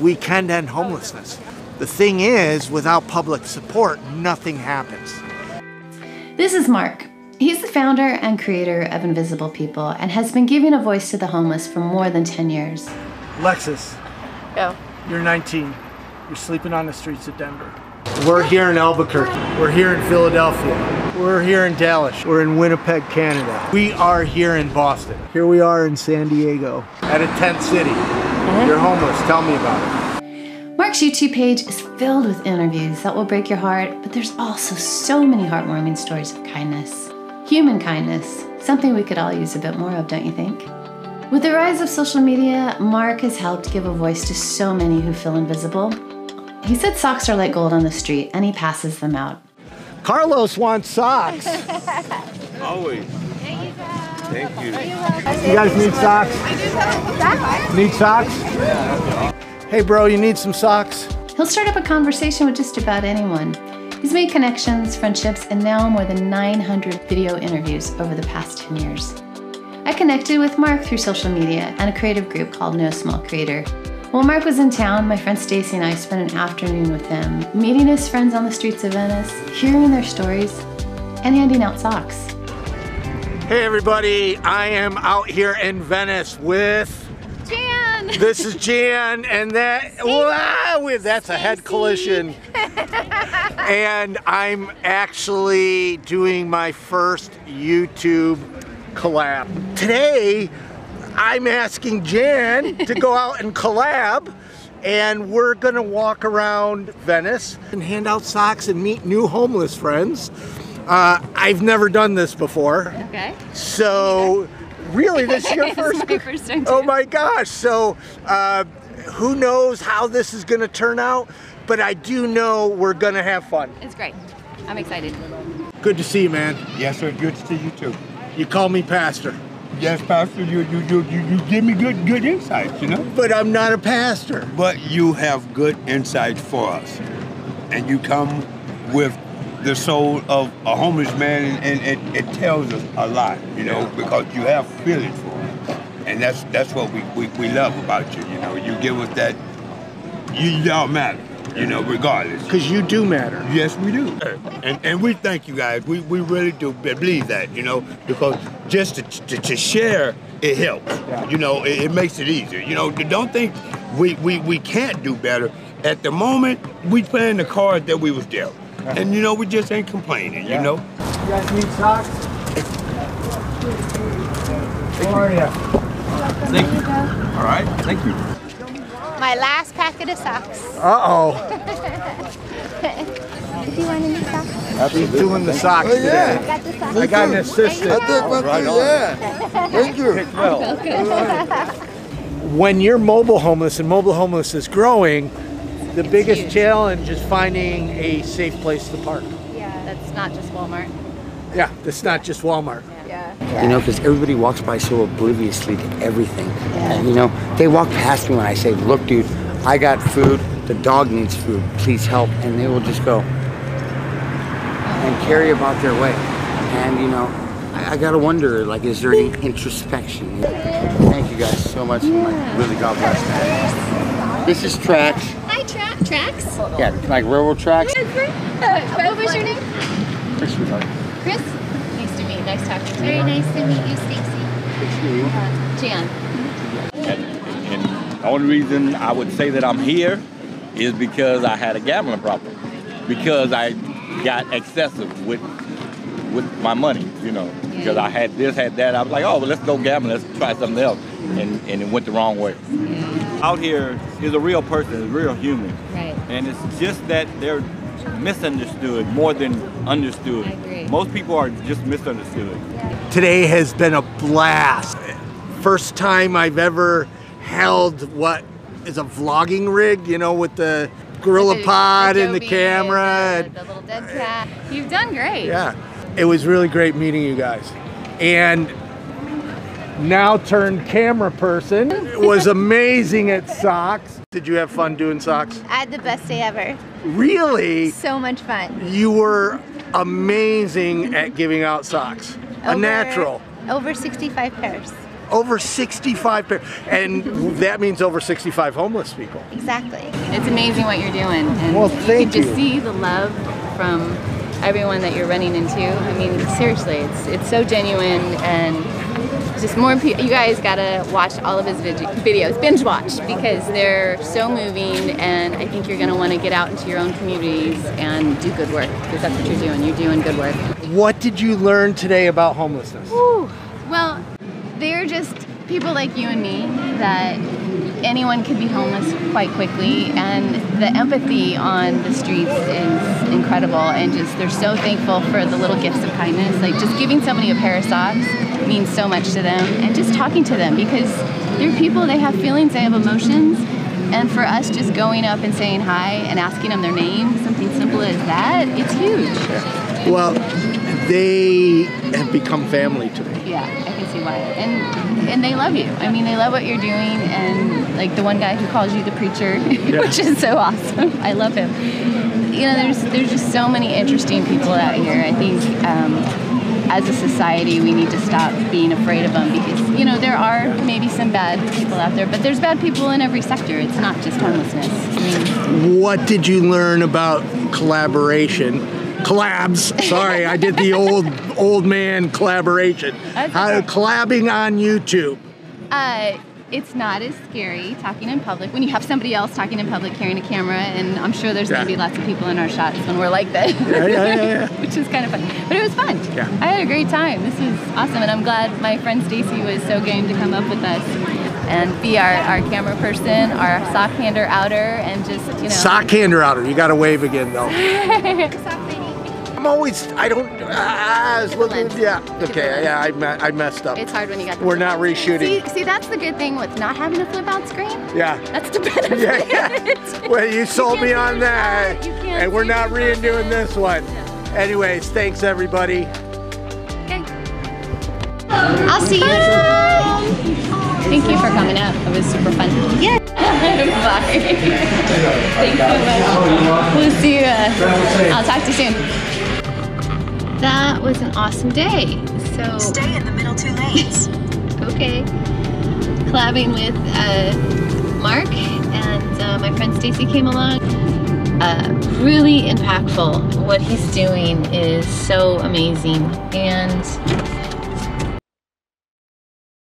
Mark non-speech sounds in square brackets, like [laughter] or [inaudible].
We can end homelessness. The thing is, without public support, nothing happens. This is Mark. He's the founder and creator of Invisible People and has been giving a voice to the homeless for more than 10 years. Lexus, Go. you're 19. You're sleeping on the streets of Denver. We're here in Albuquerque. We're here in Philadelphia. We're here in Dallas. We're in Winnipeg, Canada. We are here in Boston. Here we are in San Diego at a tent city. You're homeless. Tell me about it. Mark's YouTube page is filled with interviews that will break your heart, but there's also so many heartwarming stories of kindness. Human kindness, something we could all use a bit more of, don't you think? With the rise of social media, Mark has helped give a voice to so many who feel invisible. He said socks are like gold on the street, and he passes them out. Carlos wants socks. [laughs] Always. Thank you. You guys need socks? Need socks? Hey, bro, you need some socks? He'll start up a conversation with just about anyone. He's made connections, friendships, and now more than 900 video interviews over the past 10 years. I connected with Mark through social media and a creative group called No Small Creator. While Mark was in town, my friend Stacy and I spent an afternoon with him, meeting his friends on the streets of Venice, hearing their stories, and handing out socks. Hey, everybody, I am out here in Venice with. Jan! This is Jan, and that wow, that's a head collision. and I'm actually doing my first YouTube collab. Today, I'm asking Jan to go [laughs] out and collab, and we're gonna walk around Venice and hand out socks and meet new homeless friends. Uh, I've never done this before. Okay. So, really, this is your [laughs] first. my first time Oh my gosh! So, uh, who knows how this is going to turn out? But I do know we're going to have fun. It's great. I'm excited. Good to see you, man. Yes, sir. Good to see you too. You call me pastor, Yes, Pastor. You you you you, you give me good good insights, you know. but I'm not a pastor. But you have good insights for us, and you come with the soul of a homeless man, and, and it, it tells us a lot, you know, because you have feelings for him, and that's that's what we, we, we love about you. You know, you give us that. You y'all matter, you know, regardless. Because you do matter. Yes, we do. And, and we thank you guys. We, we really do believe that, you know, because just to, to, to share, it helps. You know, it, it makes it easier. You know, don't think we, we, we can't do better. At the moment, we playing the cards that we was dealt. [laughs] And, you know, we just ain't complaining, you know? You guys need socks? How are you? Thank you. All right, thank you. My last packet of socks. Uh oh. Do you want any socks? He's doing the socks Oh, yeah. today. Got the socks. I got an assistant. I think one Right too, yeah. Thank you. when you're mobile homeless and mobile homeless is growing, the biggest challenge is finding a safe place to park. Yeah. That's not just Walmart. Yeah, that's not just Walmart. Yeah. You know, because everybody walks by so obliviously to everything. And, you know, they walk past me when I say, look, dude, I got food. The dog needs food. Please help. And they will just go and carry about their way. And, you know, I, I got to wonder, like, is there any introspection? Thank you guys so much. and, like, really, God bless. This is Trax. Hi, tra- Tracks. Yeah, like railroad tracks. Uh, what was your name? Chris. Chris. Nice to meet you. Nice talking to you. Very nice to meet you, Stacy. Uh, Jan. And the only reason I would say that I'm here is because I had a gambling problem. Because I got excessive with with my money, you know. Because I had this, had that. I was like, oh, well, let's go gamble. Let's try something else. And, and it went the wrong way. Out here is a real person, a real human. Right. And it's just that they're misunderstood more than understood. I agree. Most people are just misunderstood. Today has been a blast. First time I've ever held what is a vlogging rig, you know, with the gorilla pod and the Adobe camera. The, the little dead cat. You've done great. Yeah, it was really great meeting you guys. And now turned camera person it was amazing at socks. Did you have fun doing socks? I had the best day ever. Really? So much fun. You were amazing at giving out socks. A natural. Over 65 pairs. Over 65 pairs. and that means over 65 homeless people. Exactly. It's amazing what you're doing. And Well, thank you can just you. see the love from everyone that you're running into. I mean, seriously, it's it's so genuine and just more people. You guys gotta watch all of his vid- videos, binge watch, because they're so moving. And I think you're gonna want to get out into your own communities and do good work because that's what you're doing. You're doing good work. What did you learn today about homelessness? Whew. Well, they're just people like you and me that anyone could be homeless quite quickly, and the empathy on the streets is incredible. And just they're so thankful for the little gifts of kindness. Like just giving somebody a pair of socks means so much to them, and just talking to them because they're people. They have feelings. They have emotions. And for us, just going up and saying hi and asking them their name, something simple as that, it's huge. Well, they have become family to me. Yeah, I can see why. And and they love you. I mean, they love what you're doing. And like the one guy who calls you the preacher, [laughs] which is so awesome. I love him. You know, there's there's just so many interesting people out here. I think um, as a society, we need to stop being afraid of them because you know there are maybe some bad people out there, but there's bad people in every sector. It's not just homelessness. I mean, What did you learn about collaboration? Collabs. Sorry, I did the old old man collaboration. How collabing on YouTube. Uh, it's not as scary talking in public when you have somebody else talking in public carrying a camera, and I'm sure there's Yeah. going to be lots of people in our shots when we're like that, Yeah, yeah, yeah, yeah. [laughs] which is kind of fun. But it was fun. Yeah. I had a great time. This was awesome, and I'm glad my friend Stacy was so game to come up with us and be our, our camera person, our sock hander outer, and just you know. Sock hander outer. You got to wave again though. [laughs] Sock lady. I'm always. I don't. Ah, I was looking. Yeah. Okay. Yeah. I, I messed up. It's hard when you got. The We're not reshooting. See, see, that's the good thing with not having a flip out screen. Yeah. That's the benefit. [laughs] Yeah, yeah. [laughs] Well, you sold me on that, that. You can't and we're not that. redoing this one. Anyways, thanks everybody. Okay. I'll see you. Thank you for coming out. It was super fun. Yeah. [laughs] Bye. Thanks so much. We'll see you. Uh, I'll talk to you soon. That was an awesome day. So Stay in the middle two lanes. [laughs] okay, collabing with uh, Mark and uh, my friend Stacy came along. Uh, really impactful. What he's doing is so amazing, and